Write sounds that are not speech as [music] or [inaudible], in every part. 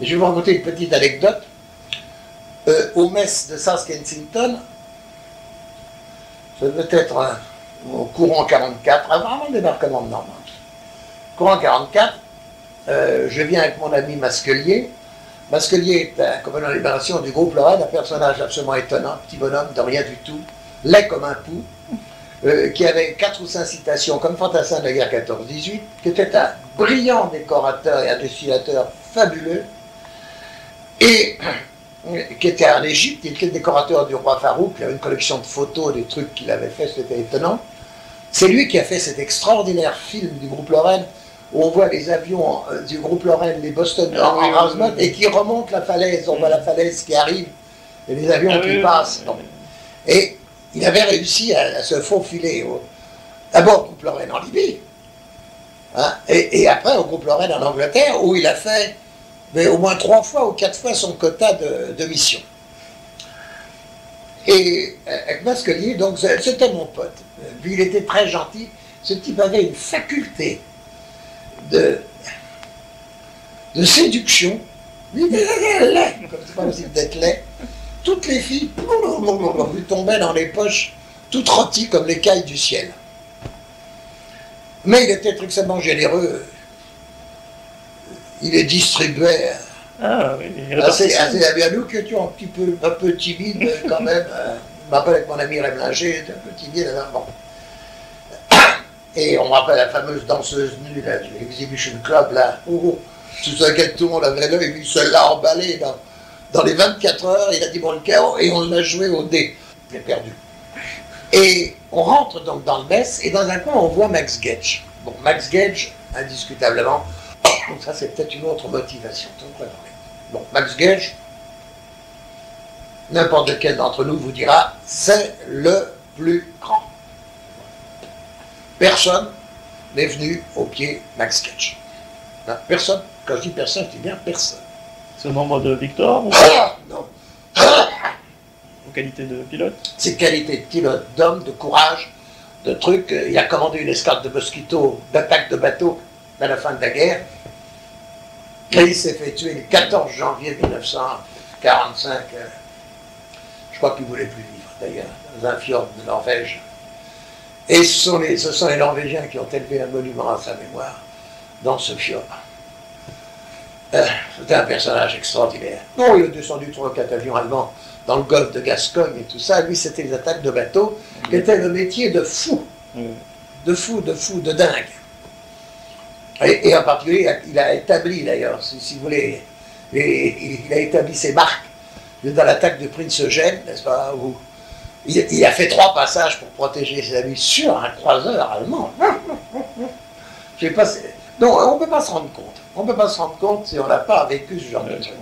Je vais vous raconter une petite anecdote. Euh, au mess de South Kensington, ça devait être au courant 44, avant le débarquement de Normandie. Courant 44, euh, je viens avec mon ami Masquelier. Masquelier est un commandant de libération du groupe Lorraine, un personnage absolument étonnant, petit bonhomme, de rien du tout, laid comme un pou, euh, qui avait quatre ou cinq citations comme fantassin de guerre 14-18, qui était un brillant décorateur et un dessinateur fabuleux, et qui était en Égypte, il était le décorateur du roi Farouk, il avait une collection de photos, des trucs qu'il avait fait, c'était étonnant. C'est lui qui a fait cet extraordinaire film du groupe Lorraine, où on voit les avions euh, du groupe Lorraine, les Boston Ah en oui, oui, Rasmod, oui. et qui remontent la falaise, on voit la falaise qui arrive, et les avions Ah qui passent. Et il avait réussi à, à se faufiler au- d'abord au groupe Lorraine en Libye, hein, et, et après au groupe Lorraine en Angleterre, où il a fait mais au moins trois fois ou quatre fois son quota de, mission. Et euh, avec Masquelier, donc c'est- c'était mon pote. Euh, Puis il était très gentil. Ce type avait une faculté de, séduction. Il était laid, comme c'est pas possible d'être laid. Toutes les filles lui tombaient dans les poches, toutes rôties comme l'écaille du ciel. Mais il était extrêmement généreux. Il les distribuait Ah oui, ça. assez bien. Nous qui étions un petit peu, un peu timides [laughs] quand même. euh, je me rappelle avec mon ami Remlinger, était un peu timide. là, bon. Et on me rappelle la fameuse danseuse nue là, du Exhibition Club, là, où tout ça, que tout le monde avait l'œil, lui seul l'a emballé dans, dans les 24 heures, il a dit bon le chaos, et on l'a joué au dé. Il est perdu. Et on rentre donc dans le mess, et dans un coin, on voit Max Gage. Bon, Max Gage, indiscutablement, donc ça c'est peut-être une autre motivation. Donc, voilà. Bon, Max Gage, n'importe lequel d'entre nous vous dira, c'est le plus grand. Personne n'est venu au pied Max Gage. Hein, Personne. Quand je dis personne, je dis bien personne. C'est au nombre de Victor ou Ah, non. en qualité de pilote ses qualités de pilote, d'homme, de courage, de trucs. Il a commandé une escadre de mosquitos, d'attaque de bateaux à la fin de la guerre. Et il s'est fait tuer le 14 janvier 1945. euh, Je crois qu'il ne voulait plus vivre, d'ailleurs, dans un fjord de Norvège. Et ce sont, les, ce sont les Norvégiens qui ont élevé un monument à sa mémoire dans ce fjord. Euh, C'était un personnage extraordinaire. Non, il a descendu trois ou quatre avions allemands dans le golfe de Gascogne et tout ça. Lui, c'était les attaques de bateaux, qui était le métier de fou, de fou, de fou, de dingue. Et, et en particulier, il a, établi d'ailleurs, si, si vous voulez, les- il a établi ses marques dans l'attaque de Prince Eugène, n'est-ce pas, où il, il a fait trois passages pour protéger ses amis sur un croiseur allemand. [laughs] Je sais pas, non, on ne peut pas se rendre compte. On ne peut pas se rendre compte si on n'a pas vécu ce genre de truc.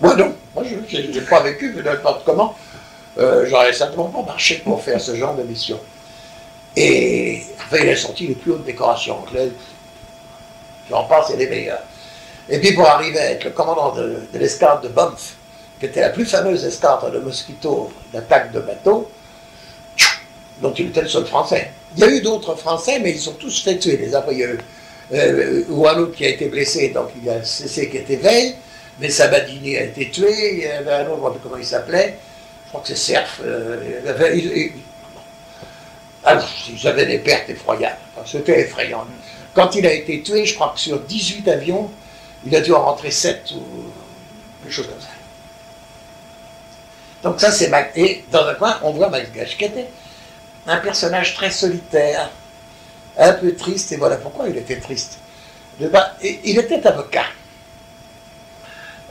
Moi non, moi je n'ai pas vécu, mais n'importe comment. Euh, J'aurais simplement pas marché pour faire ce genre de mission. Et enfin, il a sorti les plus hautes décorations anglaises. J'en passe, et les meilleures. Et puis pour arriver à être le commandant de, l'escadre de Banff, qui était la plus fameuse escadre de mosquito d'attaque de bateau, dont il était le seul français. Il y a eu d'autres français, mais ils sont tous fait tuer. Les après, il y euh, ou un autre qui a été blessé, donc il a cessé qui était veille, mais Sabadini a été tué, il y avait un autre, je ne sais pas comment il s'appelait, je crois que c'est Cerf, euh, ah, ils avaient des pertes effroyables, c'était effrayant. Quand il a été tué, je crois que sur 18 avions, il a dû en rentrer 7 ou quelque chose comme ça. Donc ça c'est Mac. Et dans un coin, on voit Max Gage, qui était un personnage très solitaire, un peu triste, et voilà pourquoi il était triste. Il était avocat.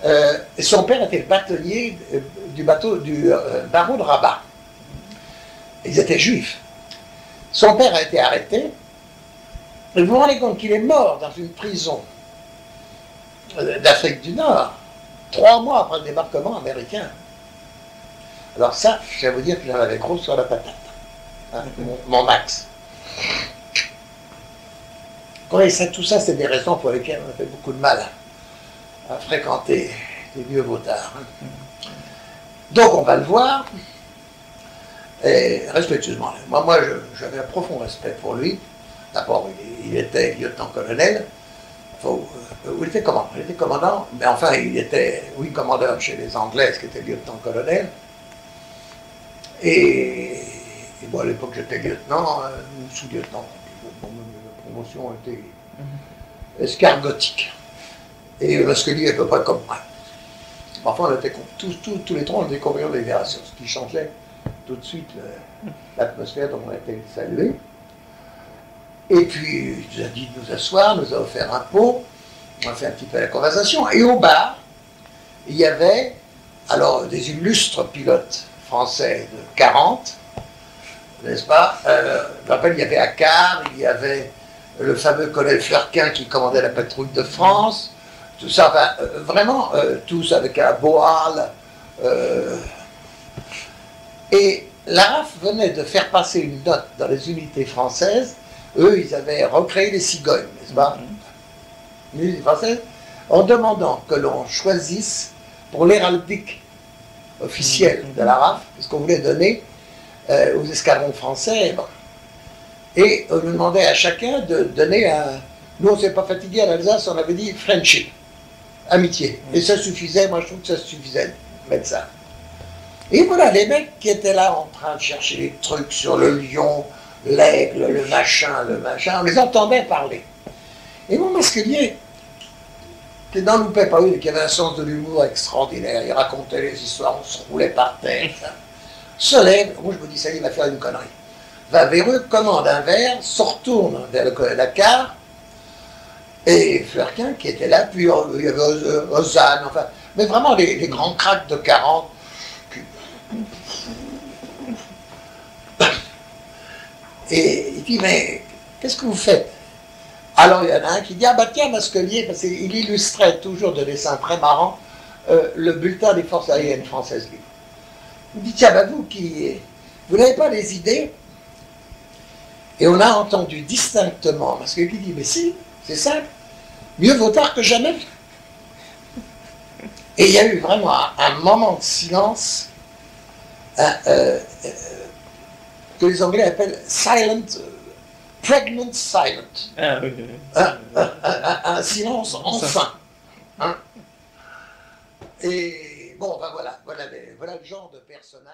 Euh, son père était le batelier euh, du bateau du euh, barreau de Rabat. Ils étaient juifs. Son père a été arrêté. Et vous vous rendez compte qu'il est mort dans une prison euh, d'Afrique du Nord, trois mois après le débarquement américain. Alors ça, je vais vous dire que j'en avais gros sur la patate. Hein, mon, mon Max. Ça, tout ça, c'est des raisons pour lesquelles on a fait beaucoup de mal à, fréquenter les vieux vautards. hein. Donc, on va le voir. Et respectueusement, moi, moi j'avais un profond respect pour lui. D'abord, il, était lieutenant-colonel. Euh, il était commandant, il était commandant, mais enfin il était, oui, commandeur chez les Anglais, ce qui était lieutenant-colonel. Et, et bon, à l'époque j'étais lieutenant, euh, ou sous-lieutenant. Ma promotion était escargotique. Et il à peu près comme moi. Parfois, on était, tous, tous, tous les trois, on était compagnons des ce qui changeait tout de suite l'atmosphère dont on était salué. Et puis, il nous a dit de nous asseoir, nous a offert un pot, on a fait un petit peu la conversation. Et au bar, il y avait alors des illustres pilotes français de 40, n'est-ce pas? Euh, Je me rappelle, il y avait Accard, il y avait le fameux colonel Fleurquin qui commandait la patrouille de France, tout ça, euh, vraiment, euh, tous avec un Boal. euh, et la RAF venait de faire passer une note dans les unités françaises. Eux, ils avaient recréé les cigognes, n'est-ce pas Les unités françaises, en demandant que l'on choisisse pour l'héraldique officielle de la RAF, ce qu'on voulait donner euh, aux escadrons français. bon. Et on nous demandait à chacun de donner un. Nous, on ne s'est pas fatigué à l'Alsace, on avait dit friendship, amitié. Et ça suffisait, moi je trouve que ça suffisait de mettre ça. Et voilà, les mecs qui étaient là en train de chercher les trucs sur le lion, l'aigle, le machin, le machin, on les entendait parler. Et mon masquelier, qui n'en loupait pas une, qui avait un sens de l'humour extraordinaire, il racontait les histoires, on se roulait par terre, ça, se lève, moi je me dis, ça y est, il va faire une connerie. Va vers eux, commande un verre, se retourne vers le, la carte, et Fleurquin qui était là, puis euh, il y avait Oz- Ozanne, enfin, mais vraiment les, grands cracks de 40. qui- Et il dit, mais qu'est-ce que vous faites? Alors il y en a un qui dit, ah bah tiens, Masquelier, parce qu'il illustrait toujours de dessins très marrants euh, le bulletin des forces aériennes françaises. Il dit, tiens, bah vous qui... Vous n'avez pas des idées? Et on a entendu distinctement, parce qu'il dit, mais si, c'est simple, mieux vaut tard que jamais. Et il y a eu vraiment un, moment de silence euh, que les Anglais appellent silent, pregnant silent. Ah oui, oui. Un, un- un- un silence enfin. Hein Et bon, ben voilà, voilà, les- voilà le genre de personnage.